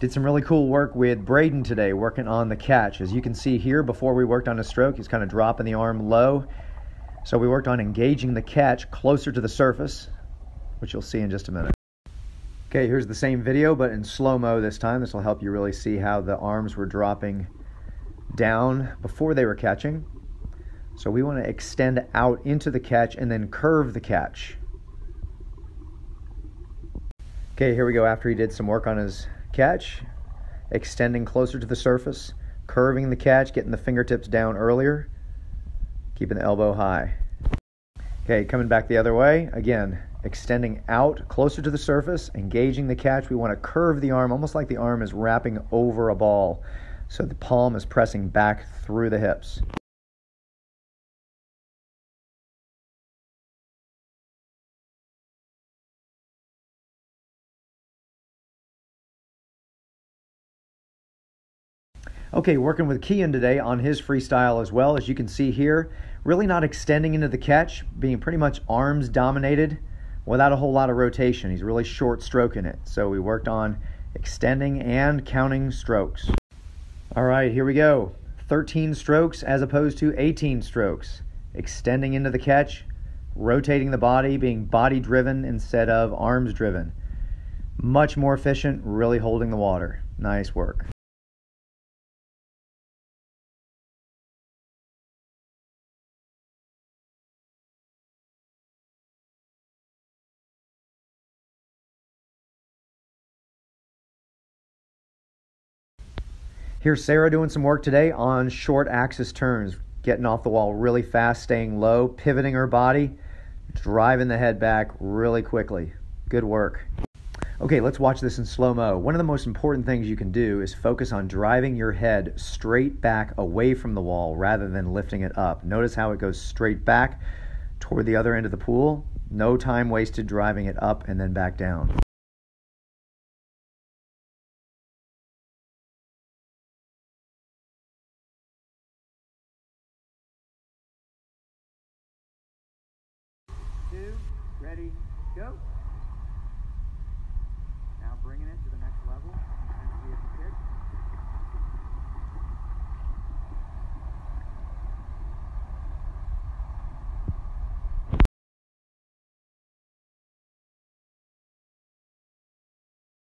Did some really cool work with Braden today, working on the catch. As you can see here, before we worked on his stroke, he's kind of dropping the arm low. So we worked on engaging the catch closer to the surface, which you'll see in just a minute. Okay, here's the same video, but in slow-mo this time. This will help you really see how the arms were dropping down before they were catching. So we want to extend out into the catch and then curve the catch. Okay, here we go after he did some work on his catch, extending closer to the surface, curving the catch, getting the fingertips down earlier, keeping the elbow high. Okay, coming back the other way, again, extending out closer to the surface, engaging the catch. We want to curve the arm almost like the arm is wrapping over a ball. So the palm is pressing back through the hips. Okay, working with Kian today on his freestyle as well. As you can see here, really not extending into the catch, being pretty much arms dominated without a whole lot of rotation. He's really short stroking it. So we worked on extending and counting strokes. All right, here we go. 13 strokes as opposed to 18 strokes. Extending into the catch, rotating the body, being body driven instead of arms driven. Much more efficient, really holding the water. Nice work. Here's Sarah doing some work today on short axis turns, getting off the wall really fast, staying low, pivoting her body, driving the head back really quickly. Good work. Okay, let's watch this in slow mo. One of the most important things you can do is focus on driving your head straight back away from the wall rather than lifting it up. Notice how it goes straight back toward the other end of the pool. No time wasted driving it up and then back down. two, ready, go. Now bringing it to the next level.